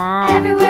Everywhere